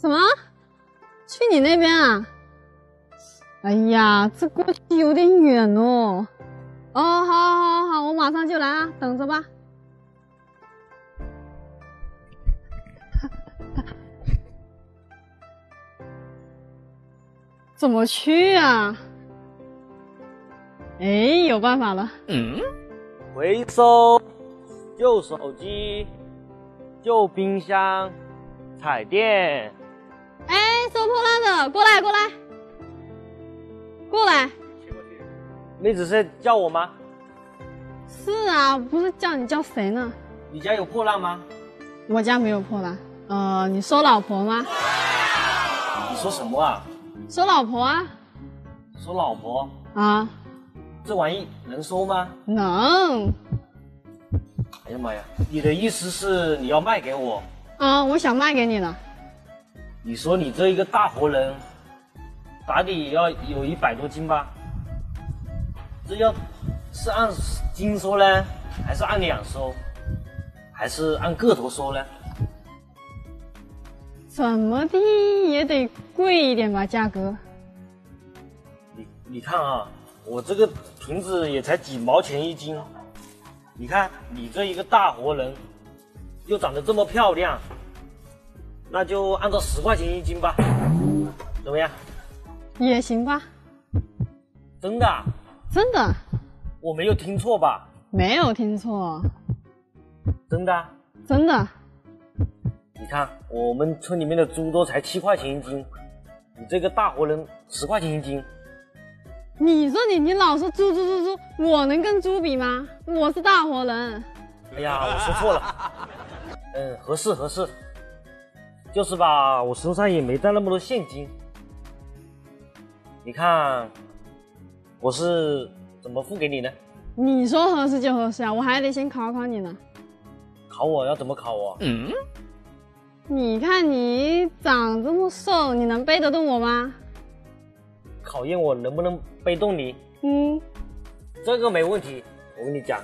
什么？去你那边啊？哎呀，这过去有点远哦。哦，好，好，好，好，我马上就来啊，等着吧。怎么去啊？哎，有办法了。嗯，回收旧手机、旧冰箱、彩电。哎，收破烂的，过来，过来，过来。妹子是叫我吗？是啊，不是叫你叫谁呢？你家有破烂吗？我家没有破烂。呃，你收老婆吗？你说什么啊？收老婆啊！收老婆啊！这玩意能收吗？能。哎呀妈呀！你的意思是你要卖给我？啊，我想卖给你了。你说你这一个大活人，打底也要有一百多斤吧？这要是按斤收呢，还是按两收，还是按个头收呢？怎么的也得贵一点吧，价格。你你看啊，我这个瓶子也才几毛钱一斤，你看你这一个大活人，又长得这么漂亮，那就按照十块钱一斤吧，怎么样？也行吧。真的？真的？我没有听错吧？没有听错。真的？真的。你看，我们村里面的猪都才七块钱一斤，你这个大活人十块钱一斤。你说你，你老是猪猪猪猪，我能跟猪比吗？我是大活人。哎呀，我说错了。嗯，合适合适。就是吧，我身上也没带那么多现金。你看，我是怎么付给你呢？你说合适就合适啊，我还得先考考你呢。考我要怎么考我？嗯。你看你长这么瘦，你能背得动我吗？考验我能不能背动你？嗯，这个没问题。我跟你讲，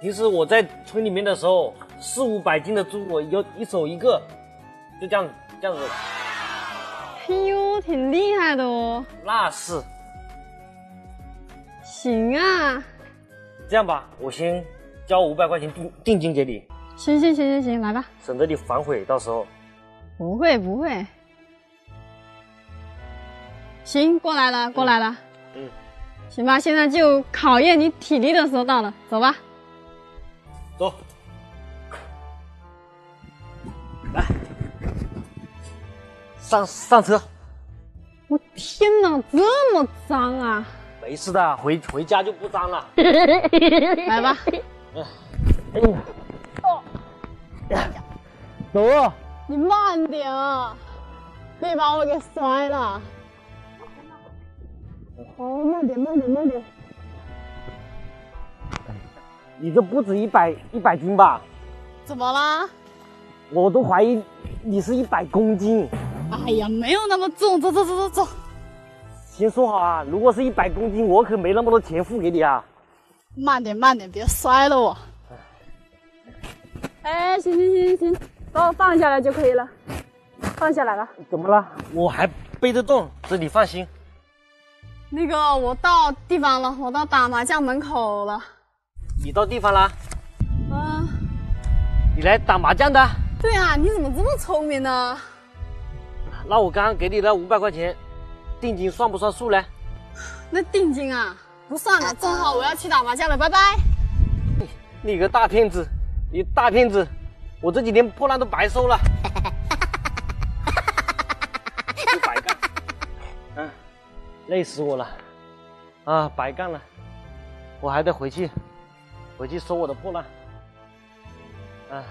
平时我在村里面的时候，四五百斤的猪，我有一手一个，就这样这样子。哎呦，挺厉害的哦。那是。行啊。这样吧，我先交五百块钱定定金给你。行行行行行，来吧，省得你反悔，到时候。不会不会，行，过来了过来了，嗯，行吧，现在就考验你体力的时候到了，走吧，走，来，上上车。我天哪，这么脏啊！没事的，回回家就不脏了。来吧，哎呀，哦，走。你慢点啊！别把我给摔了。哦，慢点，慢点，慢点。你这不止一百一百斤吧？怎么啦？我都怀疑你是一百公斤。哎呀，没有那么重，走走走走走。先说好啊，如果是一百公斤，我可没那么多钱付给你啊。慢点，慢点，别摔了我。哎，行行行行行。把我放下来就可以了，放下来了。怎么了？我还背得动，这你放心。那个，我到地方了，我到打麻将门口了。你到地方了？嗯。你来打麻将的？对啊，你怎么这么聪明呢？那我刚刚给你的五百块钱定金算不算数呢？那定金啊，不算了，正好我要去打麻将了，拜拜。你你个大骗子，你大骗子！我这几天破烂都白收了，白干，嗯，累死我了，啊，白干了，我还得回去，回去收我的破烂，啊。